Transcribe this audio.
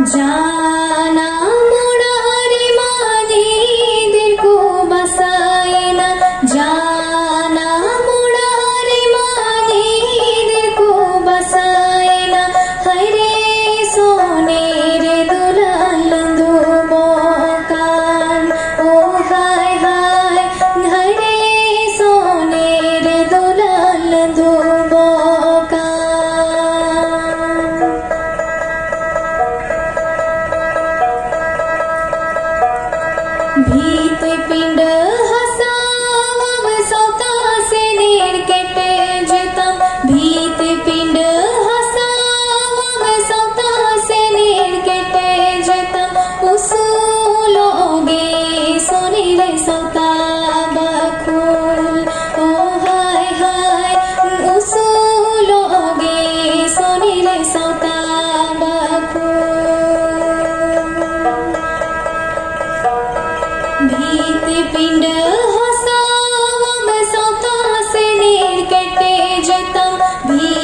जाना भीत पिंड पिण्ड हो नीन कटे भी